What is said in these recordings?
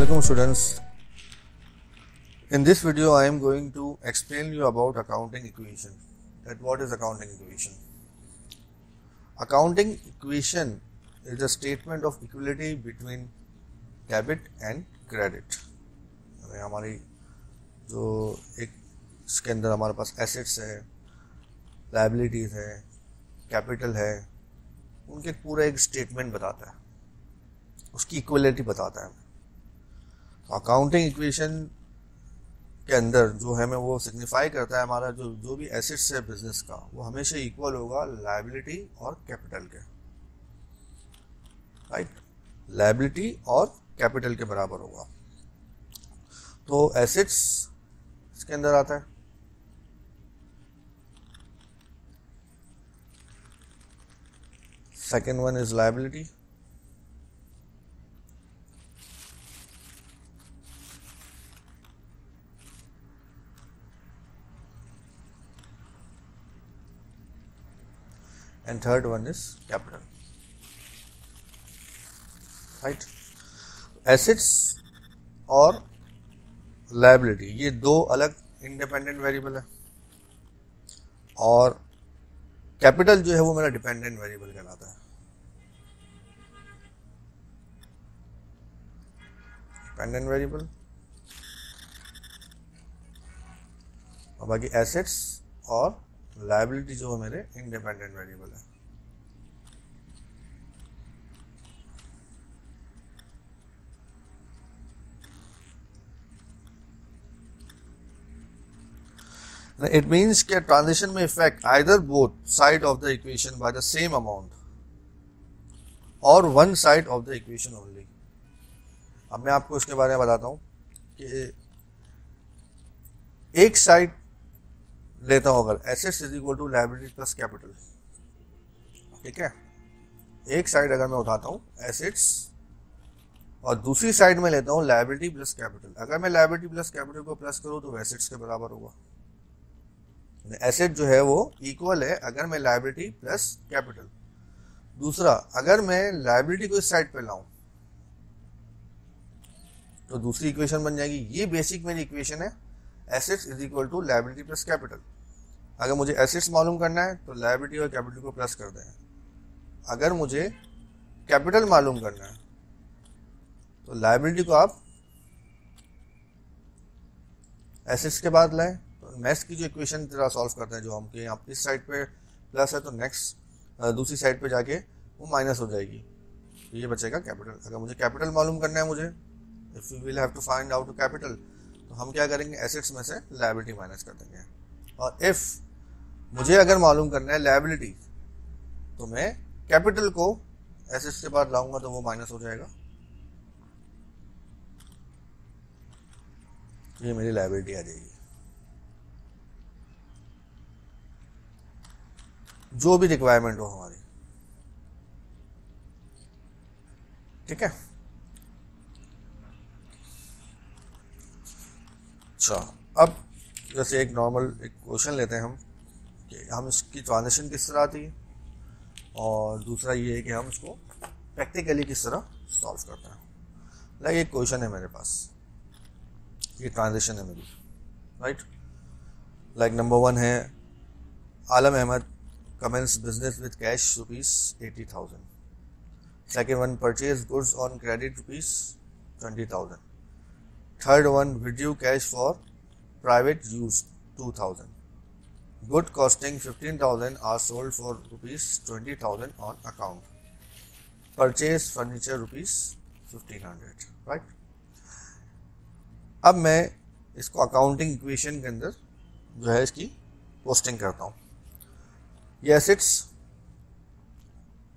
Assalamualaikum students. In this video I am going to explain you about accounting equation. That what is accounting equation? Accounting equation is a statement of equality between debit and credit. हमारी जो एक इसके अंदर हमारे पास assets है liabilities है capital है उनके पूरा एक स्टेटमेंट बताता है उसकी इक्वलिटी बताता है अकाउंटिंग इक्वेशन के अंदर जो है मैं वो सिग्निफाई करता है हमारा जो जो भी एसेट्स है बिज़नेस का, वो हमेशा इक्वल होगा लाइबिलिटी और कैपिटल के। राइट लाइबिलिटी और कैपिटल के बराबर होगा। तो एसेट्स इसके अंदर आता है? Second one is liability and third one is capital right? Assets और लाइबिलिटी ये दो अलग इंडिपेंडेंट वेरिएबल है। और कैपिटल जो है वो मेरा डिपेंडेंट वेरिएबल कहलाता है। डिपेंडेंट वेरिएबल और बाकी एसेट्स और लाइबिलिटी जो है मेरे इंडिपेंडेंट वेरिएबल है। It means कि ट्रांजिशन में effect either both side of the equation by the same amount और one side of the equation only अब मैं आपको इसके बारे में बताता हूँ कि एक साइड लेता हूँ अगर assets is equal to liability plus capital ठीक है? एक साइड अगर मैं उठाता हूँ एसेट्स और दूसरी साइड में लेता हूँ लाइबिलिटी प्लस कैपिटल अगर मैं लाइबिलिटी प्लस कैपिटल को प्लस करूँ तो एसेट्स के बराबर होगा। एसेट जो है वो इक्वल है अगर मैं लाइबिलिटी प्लस कैपिटल दूसरा, अगर मैं लाइबिलिटी को इस साइड पे लाऊं तो दूसरी इक्वेशन बन जाएगी। ये बेसिक मेरी इक्वेशन है। Assets is equal to liability plus capital अगर मुझे एसेट्स मालूम करना है तो लाइबिलिटी और कैपिटल को प्लस कर दें। अगर मुझे कैपिटल मालूम करना है तो लाइबिलिटी को आप एसेट्स के बाद लाएँ। तो नेक्स्ट की जो इक्वेशन जरा सॉल्व करते हैं, जो हम के यहाँ इस साइड पे प्लस है तो नेक्स्ट दूसरी साइड पे जाके वो माइनस हो जाएगी। तो ये बचेगा कैपिटल अगर मुझे कैपिटल मालूम करना है मुझे if you will have to find out capital तो हम क्या करेंगे? एसेट्स में से लाइबिलिटी माइनस कर देंगे। और इफ़ मुझे अगर मालूम करना है लाइबिलिटी तो मैं कैपिटल को एसेट्स के बाद लाऊँगा तो वो माइनस हो जाएगा। ये मेरी लाइबिलिटी आ जाएगी। जो भी रिक्वायरमेंट हो हमारी। ठीक है? अच्छा अब जैसे एक नॉर्मल एक क्वेश्चन लेते हैं हम कि हम इसकी ट्रांजेक्शन किस तरह आती है? और दूसरा ये है कि हम इसको प्रैक्टिकली किस तरह सॉल्व करते हैं। लाइक एक क्वेश्चन है मेरे पास। ये ट्रांजेक्शन है मेरी राइट लाइक नंबर वन है, Alam Ahmad commences business with cash with cash rupees 80000 second one, purchase goods on credit twenty 20000 third one withdrew cash for private use two thousand good costing fifteen thousand are sold for rupees twenty thousand on account purchase furniture rupees fifteen hundred right अब मैं इसको accounting equation के अंदर जो है इसकी posting करता हूँ। ये एसेट्स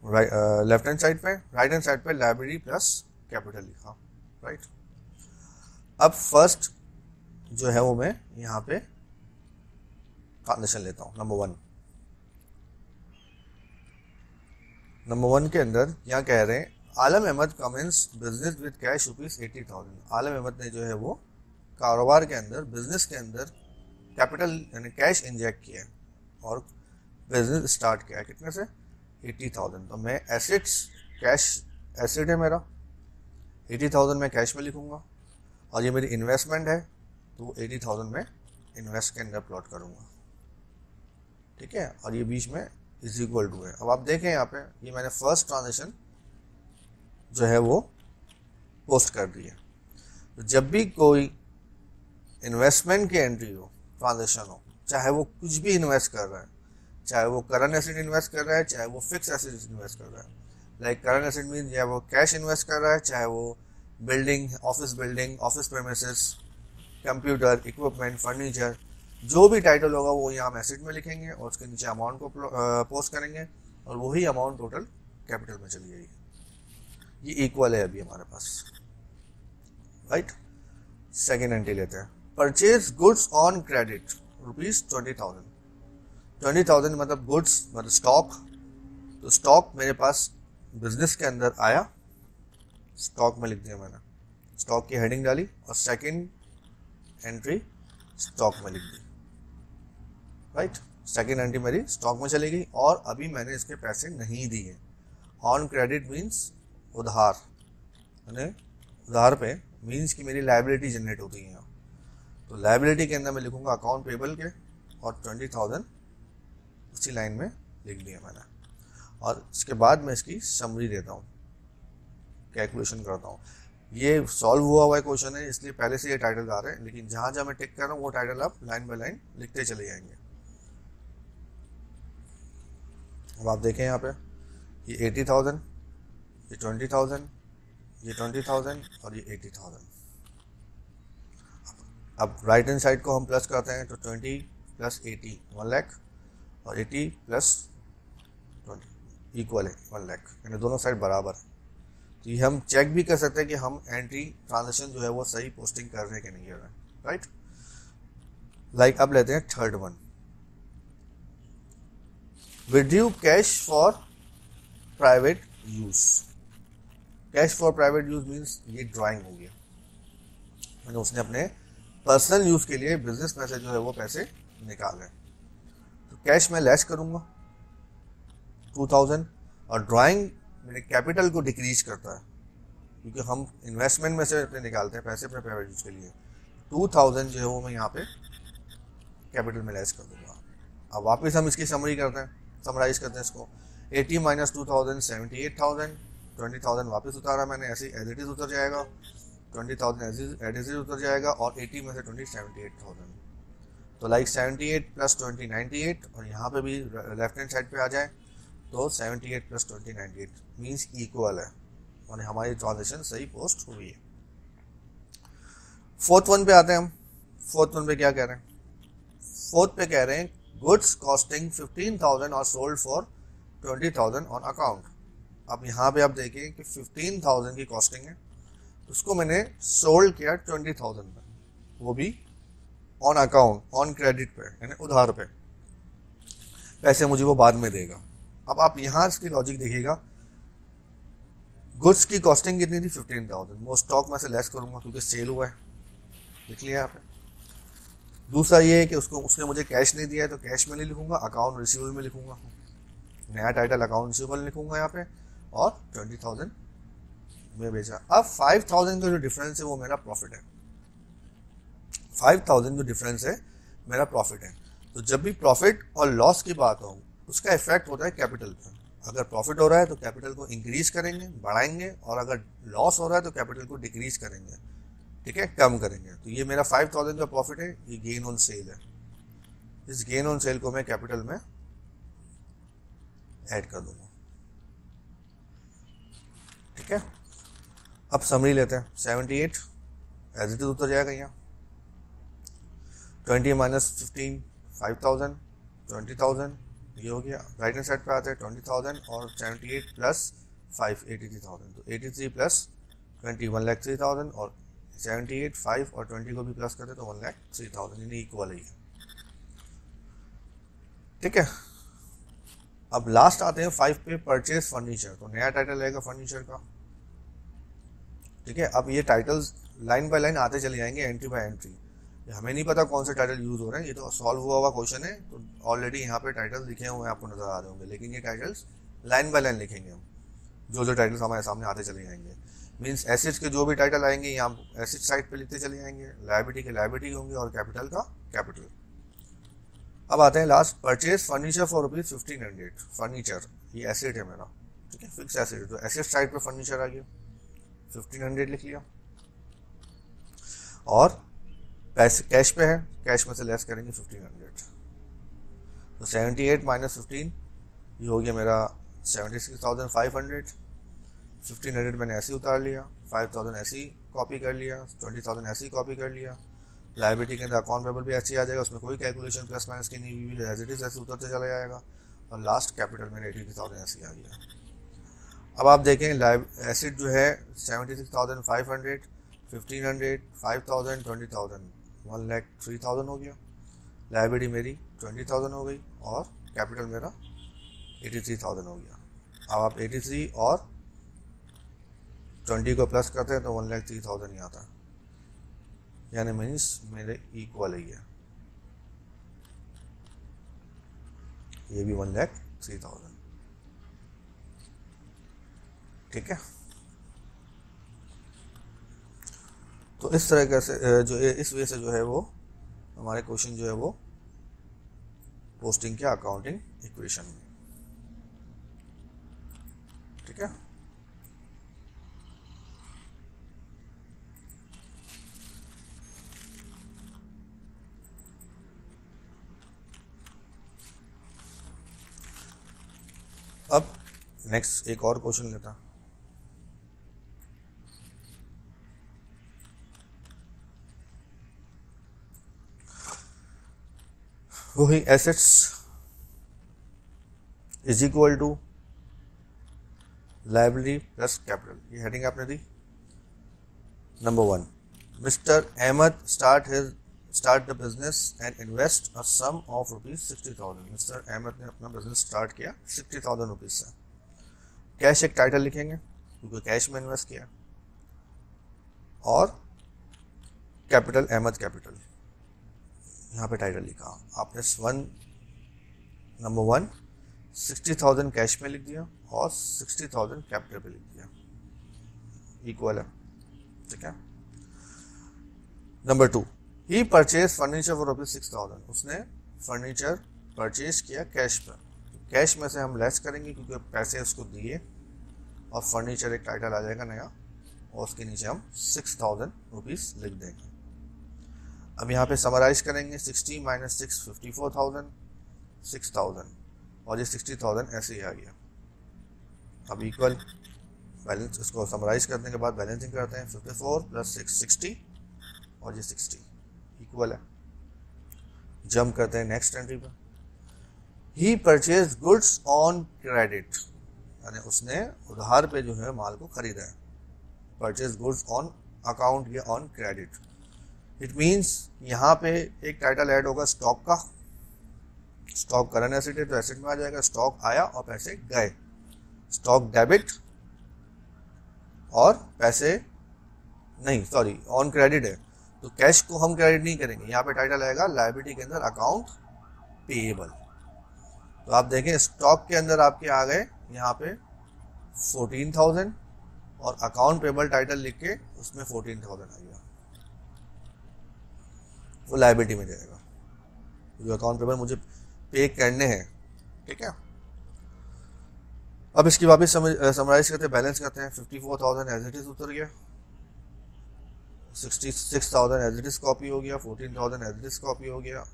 लेफ़्ट हैंड साइड पे राइट हैंड साइड पे लाइब्रेरी प्लस कैपिटल लिखा राइट अब फ़र्स्ट जो है वो मैं यहाँ पे ट्रांजेक्शन लेता हूँ नंबर वन नंबर वन के अंदर यहाँ कह रहे हैं, Alam Ahmad commences business with cash rupees eighty thousand Alam Ahmad ने जो है वो कारोबार के अंदर बिज़नेस के अंदर कैपिटल यानी कैश इंजेक्ट किया और बिज़नेस स्टार्ट किया कितने से? एट्टी थाउज़ेंड तो मैं एसेट्स कैश एसेट है मेरा। एटी थाउज़ेंड मैं कैश में लिखूँगा। और ये मेरी इन्वेस्टमेंट है तो एटी थाउज़ेंड में इन्वेस्ट के अंदर प्लॉट करूँगा। ठीक है? और ये बीच में इज़ इक्वल टू है। अब आप देखें यहाँ पे, ये मैंने फ़र्स्ट ट्रांजेक्शन जो है वो पोस्ट कर दी है। तो जब भी कोई इन्वेस्टमेंट की एंट्री हो ट्रांजेक्शन हो, चाहे वो कुछ भी इन्वेस्ट कर रहा है, चाहे वो करंट एसेट इन्वेस्ट कर रहा है, चाहे वो फिक्स एसेट इन्वेस्ट कर रहा है। लाइक करंट एसेट मीन या वो कैश इन्वेस्ट कर रहा है, चाहे वो building office building office premises computer equipment furniture जो भी टाइटल होगा वो यहाँ हम एसेट में लिखेंगे और उसके नीचे अमाउंट को पोस्ट करेंगे और वही अमाउंट टोटल कैपिटल में चली जाएगी। ये इक्वल है अभी हमारे पास। राइट सेकेंड एंट्री लेते हैं। Purchase goods on credit rupees twenty thousand twenty thousand मतलब गुड्स मतलब स्टॉक तो स्टॉक मेरे पास बिज़नेस के अंदर आया। स्टॉक में लिख दिया मैंने। स्टॉक की हेडिंग डाली और सेकंड एंट्री स्टॉक में लिख दी। राइट? सेकंड एंट्री मेरी स्टॉक में चली गई और अभी मैंने इसके पैसे नहीं दिए। ऑन क्रेडिट मीन्स उधार। मैंने उधार पे मीन्स की मेरी लाइबिलिटी जनरेट होती है तो लाइबिलिटी के अंदर मैं लिखूँगा अकाउंट पेबल के और ट्वेंटी थाउज़ेंड उसी लाइन में लिख दिया मैंने। और इसके बाद मैं इसकी समरी देता हूँ। कैलकुलेशन करता हूँ। ये सॉल्व हुआ हुआ क्वेश्चन है, इसलिए पहले से ये टाइटल आ रहे हैं, लेकिन जहाँ जहाँ मैं टिक कर रहा हूँ, वो टाइटल आप लाइन बाय लाइन लिखते चले जाएँगे। अब आप देखें यहाँ पे, ये एटी थाउज़ेंड ये ट्वेंटी थाउज़ेंड ये ट्वेंटी थाउज़ेंड और ये एटी थाउज़ेंड अब राइट हैंड साइड को हम प्लस करते हैं तो twenty plus eighty one lakh और एटी प्लस ट्वेंटी इक्वल है वन लैख यानी दोनों साइड बराबर। है तो ये हम चेक भी कर सकते हैं कि हम एंट्री ट्रांजेक्शन जो है वो सही पोस्टिंग कर रहे हैं कि नहीं कर रहे हैं राइट लाइक अब लेते हैं third one withdrew cash for private use cash for private use means ये ड्राइंग हो गया। मैंने उसने अपने पर्सनल यूज़ के लिए बिज़नेस में से जो है वो पैसे निकाले तो कैश में लेस करूँगा। टू थाउज़ेंड और ड्राइंग मेरे कैपिटल को डिक्रीज करता है, क्योंकि हम इन्वेस्टमेंट में से अपने निकालते हैं पैसे अपने प्राइवेट यूज़ के लिए। टू थाउज़ेंड जो है वो मैं यहाँ पे कैपिटल में लेस कर दूँगा। अब वापस हम इसकी समरी करते हैं समराइज करते हैं इसको। Eighty minus two thousand seventy eight thousand twenty thousand वापस उतारा मैंने, ऐसे एज इट इज़ उतर जाएगा। ट्वेंटी थाउज़ेंड एज इज़ उतर जाएगा और एटी में से ट्वेंटी सेवेंटी एट थाउज़ेंड तो like seventy eight plus twenty ninety eight और यहाँ पे भी लेफ़्ट हैंड साइड पे आ जाए। तो seventy eight plus twenty ninety means equal है। और हमारी ट्रांजेक्शन सही पोस्ट हुई है। फोर्थ वन पे आते हैं हम। फोर्थ वन पे क्या कह रहे हैं? फोर्थ पे कह रहे हैं गुड्स कॉस्टिंग फिफ्टीन थाउज़ेंड और sold for twenty thousand on account अब यहाँ पे आप देखिए कि फिफ्टीन थाउज़ेंड की कॉस्टिंग है। उसको मैंने सोल्ड किया ट्वेंटी थाउज़ेंड में वो भी ऑन अकाउंट ऑन क्रेडिट पे, यानी उधार पे। पैसे मुझे वो बाद में देगा। अब आप यहाँ इसकी लॉजिक देखिएगा। गुड्स की कॉस्टिंग कितनी थी? फिफ्टीन थाउज़ेंड वो स्टॉक में से लेस करूँगा क्योंकि सेल हुआ है। लिख लिया पे दूसरा ये है कि उसको, उसने मुझे कैश नहीं दिया है तो कैश में नहीं लिखूँगा अकाउंट रिसीवेबल में लिखूँगा। नया टाइटल अकाउंट रिसीवेबल लिखूँगा यहाँ पे। और ट्वेंटी थाउज़ेंड में बेचा अब फाइव थाउज़ेंड का जो डिफरेंस है वो मेरा प्रॉफिट है। फाइव थाउज़ेंड जो डिफरेंस है, मेरा प्रॉफिट है। तो जब भी प्रॉफिट और लॉस की बात हो उसका इफ़ेक्ट होता है कैपिटल पर अगर प्रॉफिट हो रहा है तो कैपिटल को इंक्रीज करेंगे, बढ़ाएँगे और अगर लॉस हो रहा है तो कैपिटल को डिक्रीज करेंगे। ठीक है? कम करेंगे। तो ये मेरा फाइव थाउज़ेंड का प्रॉफिट है, ये गेन ऑन सेल है। इस गेन ऑन सेल को मैं कैपिटल में ऐड कर दूँगा। ठीक है? अब समरी लेते हैं। Seventy eight as it is उतर जाएगा यहाँ। Twenty minus fifteen five thousand twenty thousand ये हो गया। राइट हैंड साइड पे आते हैं ट्वेंटी थाउज़ेंड और seventy eight plus five eighty three thousand तो eighty three plus twenty one lakh three thousand और सेवेंटी एट फाइव और ट्वेंटी को भी प्लस करते तो वन लैख थ्री थाउज़ेंड यानी इक्वल ही ठीक है? अब लास्ट आते हैं फाइव पे परचेज फर्नीचर तो नया टाइटल रहेगा फर्नीचर का। ठीक है? अब ये टाइटल्स लाइन बाय लाइन आते चले जाएँगे एंट्री बाय एंट्री हमें नहीं पता कौन से टाइटल यूज़ हो रहे हैं, ये तो सॉल्व हुआ हुआ क्वेश्चन है तो ऑलरेडी यहाँ पे टाइटल लिखे हुए हैं, आपको नज़र आ रहे होंगे, लेकिन ये टाइटल्स लाइन बाय लाइन लिखेंगे हम। जो जो टाइटल्स हमारे सामने आते चले जाएँगे। मीन्स एसिड्स के जो भी टाइटल आएँगे, यहाँ एसिड साइड पे लिखते चले जाएँगे लाइबिलिटी के लाइबिलिटी होंगे और कैपिटल का कैपिटल अब आते हैं last purchase furniture for rupees fifteen hundred furniture ये एसिड है मेरा, ठीक है फिक्स एसिड तो एसिड साइड पे फर्नीचर आ गया। फिफ्टीन हंड्रेड लिख लिया। और पैसे कैश पे है कैश में से लेस करेंगे फिफ्टीन हंड्रेड तो सेवेंटी एट माइनस फिफ्टीन ये हो गया मेरा seventy six thousand five hundred fifteen hundred मैंने ऐसे उतार लिया फाइव थाउज़ेंड ऐसी कॉपी कर लिया ट्वेंटी थाउज़ेंड ऐसी कॉपी कर लिया. लाइब्रेटी के अंदर अकाउंट पेबल भी ऐसे आ जाएगा, उसमें कोई कैलकुलेशन प्लस माइनस की नहीं हुई एज इट इज़ ऐसे उतरते चला जाएगा. और लास्ट कैपिटल में एटी थाउज़ेंड ऐसे आ गया. अब आप देखें लाइव एसिड जो है seventy six thousand five hundred fifteen hundred five thousand twenty thousand one lakh three thousand हो गया। लाइब्रेरी मेरी ट्वेंटी थाउज़ेंड हो गई और कैपिटल मेरा एटी थ्री थाउज़ेंड हो गया। अब आप एटी थ्री और ट्वेंटी को प्लस करते हैं तो वन लैख थ्री थाउज़ेंड ही आता है। यानी मीन्स मेरे इक्वल ही है। ये भी वन लैख थ्री थाउज़ेंड। ठीक है? तो इस तरह से जो इस वजह से जो है वो, हमारे क्वेश्चन जो है वो पोस्टिंग के अकाउंटिंग इक्वेशन में। ठीक है? अब नेक्स्ट एक और क्वेश्चन लेता वही assets is equal to liability plus capital ये हेडिंग आपने दी? Number one mister Ahmad start his start the business and invest a sum of rupees sixty thousand mister Ahmad ने अपना बिज़नेस स्टार्ट किया sixty thousand rupees से। Cash एक title लिखेंगे, क्योंकि cash में इन्वेस्ट किया। और कैपिटल अहमद कैपिटल यहाँ पे टाइटल लिखा आपने one number one sixty thousand cash में लिख दिया और सिक्सटी थाउज़ेंड कैपिटल पे लिख दिया। इक्वल है। ठीक है? Number two he purchase furniture for rupees six thousand उसने फर्नीचर परचेज किया कैश पर कैश में से हम लेस करेंगे क्योंकि पैसे उसको दिए और फर्नीचर एक टाइटल आ जाएगा नया और उसके नीचे हम सिक्स थाउज़ेंड रुपीज़ लिख देंगे। अब यहाँ पे समराइज करेंगे sixty minus six fifty four thousand six thousand और ये सिक्सटी थाउज़ेंड ऐसे ही आ गया। अब इक्वल बैलेंस इसको समराइज करने के बाद बैलेंसिंग करते हैं fifty four plus six sixty और ये सिक्सटी इक्वल है। जंप करते हैं नेक्स्ट एंट्री पर he purchase goods on credit यानी उसने उधार पे जो है माल को खरीदा है। परचेज गुड्स ऑन अकाउंट या ऑन क्रेडिट इट मीन्स यहाँ पे एक टाइटल ऐड होगा स्टॉक का। स्टॉक करंट एसेट है तो एसेट में आ जाएगा स्टॉक आया और पैसे गए। स्टॉक डेबिट और पैसे नहीं सॉरी ऑन क्रेडिट है। तो कैश को हम क्रेडिट नहीं करेंगे। यहाँ पे टाइटल आएगा लाइबिलिटी के अंदर अकाउंट पेएबल तो आप देखें स्टॉक के अंदर आपके आ गए, यहाँ पे फोर्टीन थाउज़ेंड और अकाउंट पेबल टाइटल लिख के उसमें फोर्टीन थाउज़ेंड आ गया। वो लाइबिलिटी में जाएगा। जो अकाउंट पेबल मुझे पे करने हैं, ठीक है? अब इसकी वापस समराइज करते हैं बैलेंस करते हैं। Fifty four thousand as it is उतर गया। Sixty six thousand as it is copy हो गया। Fourteen thousand as it is copy हो गया।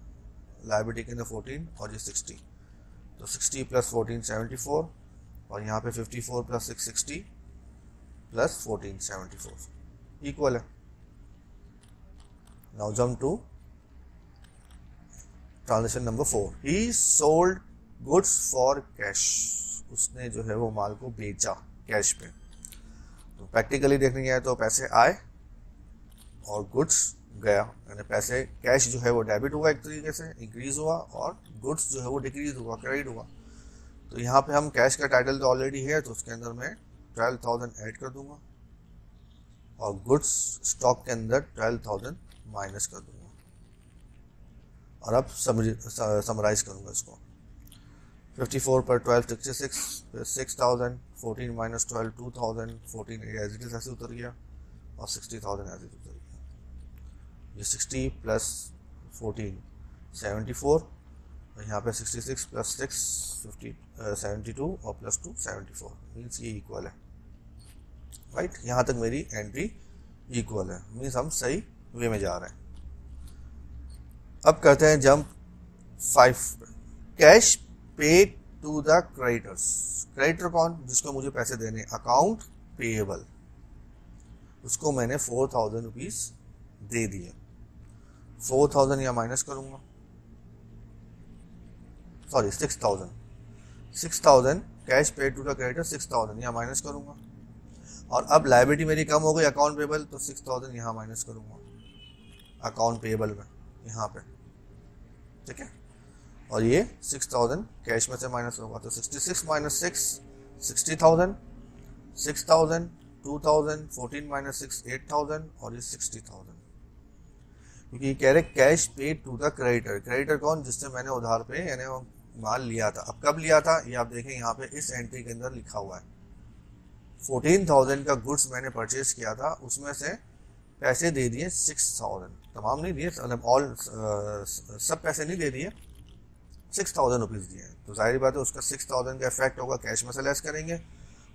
लाइबिलिटी के अंदर फोर्टीन और ये सिक्सटी तो sixty plus fourteen seventy four और यहाँ पे fifty four plus six sixty plus fourteen seventy four equal है। Now jump two transaction number four he sold goods for cash उसने जो है वो माल को बेचा कैश पे। तो प्रैक्टिकली देखने गया तो पैसे आए और गुड्स गया। यानी पैसे कैश जो है वो डेबिट हुआ एक तरीके से इंक्रीज हुआ और गुड्स जो है वो डिक्रीज हुआ क्रेडिट हुआ। तो यहाँ पे हम कैश का टाइटल तो ऑलरेडी है तो उसके अंदर मैं ट्वेल्व थाउज़ेंड ऐड कर दूँगा और गुड्स स्टॉक के अंदर ट्वेल्व थाउज़ेंड माइनस कर दूँगा। और अब समराइज करूँगा इसको। फिफ्टी फोर पर twelve sixty six six thousand fourteen minus twelve two thousand fourteen as it is ऐसे उतर गया और सिक्सटी थाउज़ेंड एज इट उतर गया। ये sixty plus fourteen seventy four यहाँ पे sixty six plus six fifty seventy two और plus two seventy four means ये इक्वल है। Right right? यहाँ तक मेरी एंट्री इक्वल है। मीन्स हम सही वे में जा रहे हैं। अब करते हैं jump five cash pay to the creditors creditor कौन? जिसको मुझे पैसे देने। अकाउंट पेएबल उसको मैंने फोर थाउज़ेंड रुपीज़ दे दिए। फोर थाउज़ेंड या माइनस करूँगा। Sorry six thousand six thousand cash paid to the creditor six thousand या माइनस करूँगा। और अब लाइबिलिटी मेरी कम हो गई अकाउंट पेबल तो सिक्स थाउज़ेंड यहाँ माइनस करूँगा। अकाउंट पेबल में। यहाँ पे। ठीक है? और ये सिक्स थाउज़ेंड कैश में से माइनस होगा तो sixty six minus six sixty thousand six thousand two thousand fourteen minus six eight thousand और ये सिक्सटी थाउज़ेंड क्योंकि ये कह रहे cash pay to the creditor creditor कौन? जिससे मैंने उधार पे, यानी माल लिया था। अब कब लिया था? ये आप देखें, यहाँ पे इस एंट्री के अंदर लिखा हुआ है। फोर्टीन थाउज़ेंड का गुड्स मैंने परचेज किया था, उसमें से पैसे दे दिए सिक्स थाउज़ेंड तमाम नहीं दिए मतलब ऑल सब पैसे नहीं दे दिए। सिक्स थाउज़ेंड रुपीज़ दिए तो ज़ाहिर बात है, उसका सिक्स थाउज़ेंड का इफ़ेक्ट होगा कैश में से लेस करेंगे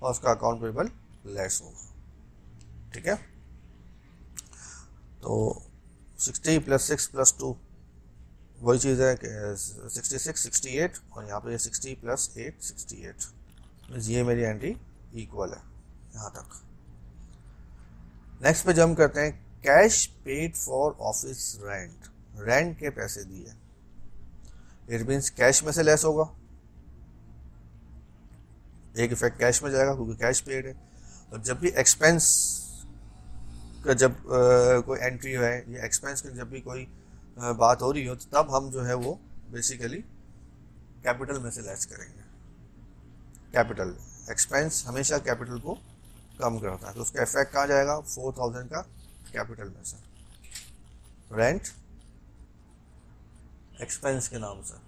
और उसका अकाउंट पेबल लेस होगा। ठीक है? तो sixty plus six plus two वही चीज़ है कि सिक्सटी सिक्स सिक्सटी एट और यहाँ पे sixty plus eight sixty eight ये मेरी एंट्री इक्वल है, यहाँ तक। नेक्स्ट पे जम करते हैं. Cash paid for office rent rent के पैसे दिए. इट मीन्स कैश में से लेस होगा. एक इफ़ेक्ट कैश में जाएगा क्योंकि कैश पेड है. और जब भी एक्सपेंस का जब आ, कोई एंट्री है या एक्सपेंस की जब भी कोई आ, बात हो रही हो तो तब हम जो है वो बेसिकली कैपिटल में से लेस करेंगे. कैपिटल एक्सपेंस हमेशा कैपिटल को कम करता है। तो उसका इफ़ेक्ट कहाँ जाएगा? फोर थाउज़ेंड का कैपिटल में से। रेंट एक्सपेंस के नाम से।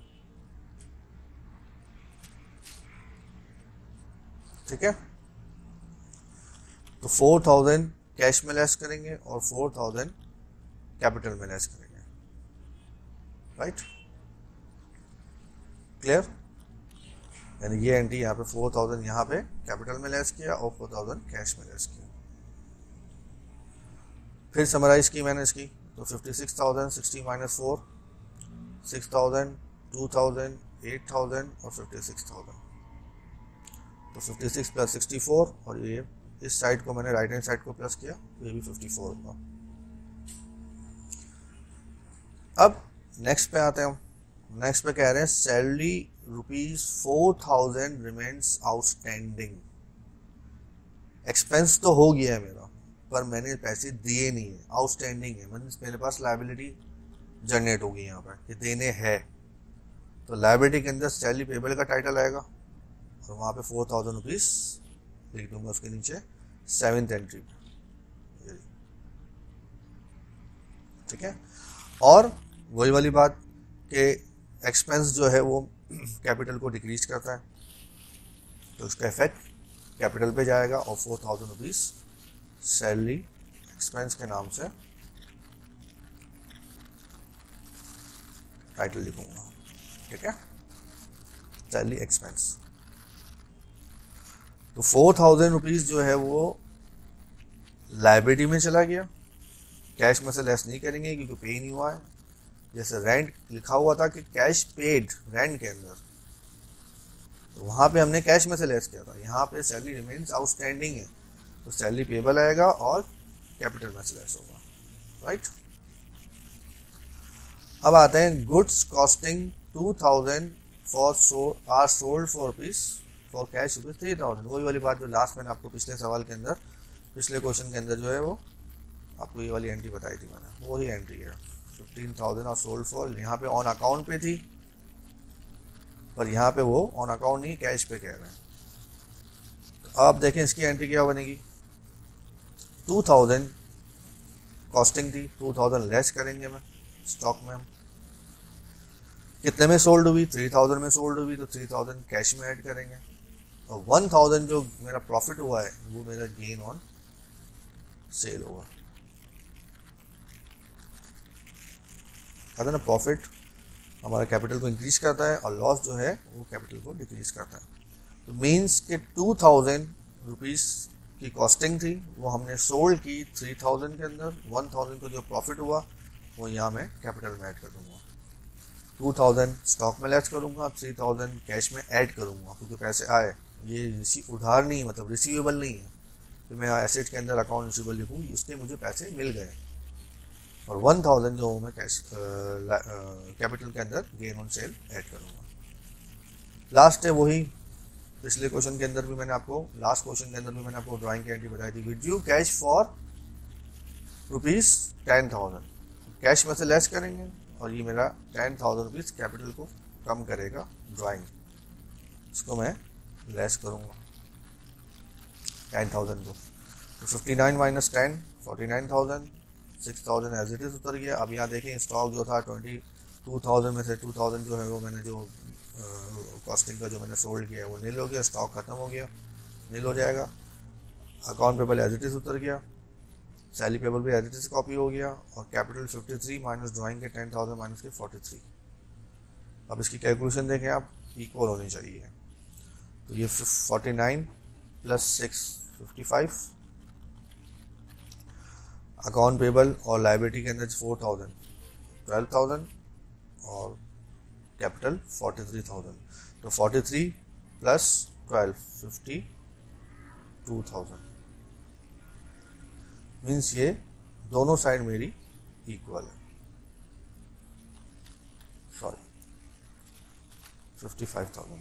ठीक है? तो फोर थाउज़ेंड कैश में लेस करेंगे और फोर थाउज़ेंड कैपिटल में लेस करेंगे। राइट क्लियर यानी ये एंट्री यहाँ पे फोर थाउज़ेंड यहाँ पे कैपिटल में लेस किया और फोर थाउज़ेंड कैश में लेस किया। फिर समराइज की मैंने इसकी तो fifty six thousand sixty minus four six thousand two thousand eight thousand और फिफ्टी सिक्स थाउज़ेंड तो fifty six plus sixty four और ये इस साइड को मैंने राइट हैंड साइड को प्लस किया तो ये भी फिफ्टी फोर होगा अब नेक्स्ट पे आते हैं हम। नेक्स्ट पे कह रहे हैं salary rupees four thousand remains outstanding expense तो हो गया है मेरा, पर मैंने पैसे दिए नहीं है। आउटस्टैंडिंग है। मतलब मेरे पास लाइबिलिटी जनरेट होगी यहाँ पर, कि देने हैं। तो लाइबिलिटी के अंदर सैलरी पेबल का टाइटल आएगा, और वहाँ पे फोर थाउज़ेंड रुपीज़ लिख दूँगा उसके नीचे सेवेंथ एंट्री पे। ठीक है? और वही वाली बात कि एक्सपेंस जो है वो कैपिटल को डिक्रीज करता है तो उसका इफ़ेक्ट कैपिटल पे जाएगा और four thousand rupees salary expense के नाम से टाइटल लिखूँगा, ठीक है? सैलरी एक्सपेंस तो फोर थाउज़ेंड रुपीज़ जो है वो लाइब्रेरी में चला गया। कैश में से लेस नहीं करेंगे क्योंकि पे नहीं हुआ है। जैसे रेंट लिखा हुआ था कि कैश पेड रेंट के अंदर। तो वहाँ पे हमने कैश में से लेस किया था। यहाँ पे सैलरी रिमेन्स आउटस्टैंडिंग है। तो सैलरी पेबल आएगा और कैपिटल में से लेस होगा। राइट अब आते हैं goods costing two thousand for so are sold for rupees for cash rupees three thousand वही वाली बात जो लास्ट मैंने आपको पिछले सवाल के अंदर, पिछले क्वेश्चन के अंदर जो है वो आपको ये वाली एंट्री बताई थी मैंने। वही एंट्री है। फिफ्टीन थाउज़ेंड और सोल्ड फॉर यहाँ पे ऑन अकाउंट पे थी, पर यहाँ पे वो ऑन अकाउंट नहीं कैश पे कह रहे हैं। तो आप देखें, इसकी एंट्री क्या बनेगी? टू थाउज़ेंड कॉस्टिंग थी टू थाउज़ेंड लेस करेंगे मैं स्टॉक में हम। कितने में सोल्ड हुई? थ्री थाउज़ेंड में सोल्ड हुई तो थ्री थाउज़ेंड कैश में ऐड करेंगे। और वन थाउज़ेंड जो मेरा प्रॉफिट हुआ है, वो मेरा गेन ऑन सेल होगा कहते ना प्रॉफिट हमारा कैपिटल को इंक्रीज करता है और लॉस जो है, वो कैपिटल को डिक्रीज करता है। तो मीन्स के टू थाउज़ेंड रुपीज़ की कॉस्टिंग थी, वो हमने सोल्ड की थ्री थाउज़ेंड के अंदर वन थाउज़ेंड को जो प्रॉफिट हुआ, वो यहाँ मैं कैपिटल में ऐड कर दूँगा टू थाउज़ेंड स्टॉक में लेस करूँगा थ्री थाउज़ेंड कैश में ऐड करूँगा, क्योंकि पैसे आए। ये उधार नहीं मतलब रिसीवेबल नहीं है। तो मैं एसेट के अंदर अकाउंट रिसीवेबल लिखूँ उसके मुझे पैसे मिल गए। और वन थाउज़ेंड जो मैं कैश कैपिटल के अंदर गेन ऑन सेल ऐड करूँगा। लास्ट है वही, पिछले क्वेश्चन के अंदर भी मैंने आपको लास्ट क्वेश्चन के अंदर भी मैंने आपको ड्राइंग की एंट्री बताई थी। Withdrew cash for rupees ten thousand cash में से लेस करेंगे और ये मेरा टेन थाउज़ेंड रुपीज़ कैपिटल को कम करेगा ड्राइंग इसको मैं लेस करूँगा। टेन थाउज़ेंड को। तो fifty nine minus ten forty nine thousand six thousand as it is उतर गया। अब यहाँ देखें स्टॉक जो था ट्वेंटी टू थाउज़ेंड में से टू थाउज़ेंड जो है वो मैंने जो कॉस्टिंग का जो मैंने सोल्ड किया है वो नील हो गया स्टॉक ख़त्म हो गया नील हो जाएगा। Account payable as it is उतर गया सैली पेबल भी एज इट इज़ कॉपी हो गया, और capital fifty three minus drawing के टेन थाउज़ेंड माइनस के फोर्टी थ्री अब इसकी कैलकुलेशन देखें आप इक्वल होनी चाहिए। तो ये forty nine plus six fifty five account payable और लाइब्रेटी के अंदर फोर थाउज़ेंड ट्वेल्व थाउज़ेंड और कैपिटल फोर्टी थ्री थाउज़ेंड तो forty three plus twelve fifty two thousand means ये दोनों साइड मेरी इक्वल है. Sorry fifty five thousand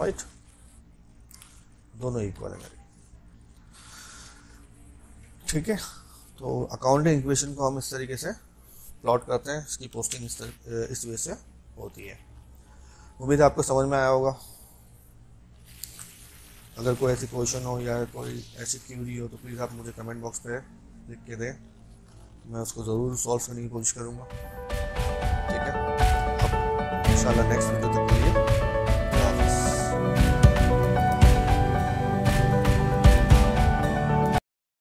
right दोनों इक्वल है मेरी. ठीक है? तो अकाउंटिंग इक्वेशन को हम इस तरीके से प्लॉट करते हैं, इसकी पोस्टिंग इस इस वजह से होती है। उम्मीद आपको समझ में आया होगा। अगर कोई ऐसी क्वेश्चन हो या कोई ऐसी क्यूरी हो तो प्लीज़ आप मुझे कमेंट बॉक्स पे लिख के दें। मैं उसको ज़रूर सॉल्व करने की कोशिश करूँगा। ठीक है? अब इंशाल्लाह नेक्स्ट वीडियो तक